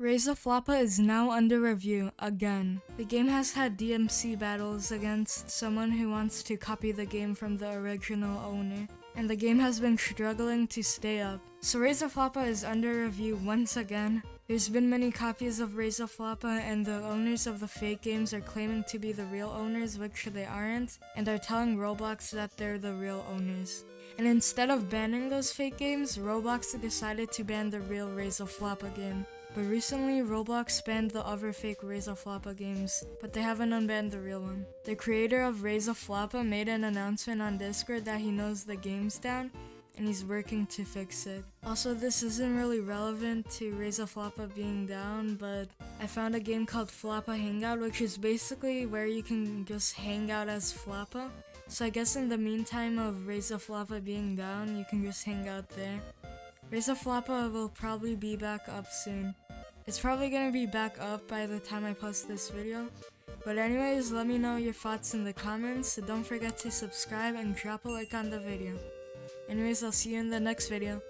Raise a Floppa is now under review again. The game has had DMC battles against someone who wants to copy the game from the original owner, and the game has been struggling to stay up. So Raise a Floppa is under review once again. There's been many copies of Raise a Floppa, and the owners of the fake games are claiming to be the real owners, which they aren't, and are telling Roblox that they're the real owners. And instead of banning those fake games, Roblox decided to ban the real Raise a Floppa game. But recently, Roblox banned the other fake Raise a Floppa games, but they haven't unbanned the real one. The creator of Raise a Floppa made an announcement on Discord that he knows the game's down, and he's working to fix it. Also, this isn't really relevant to Raise a Floppa being down, but I found a game called Floppa Hangout, which is basically where you can just hang out as Floppa. So I guess in the meantime of Raise a Floppa being down, you can just hang out there. Raise a Floppa will probably be back up soon. It's probably gonna be back up by the time I post this video. But anyways, let me know your thoughts in the comments. So don't forget to subscribe and drop a like on the video. Anyways, I'll see you in the next video.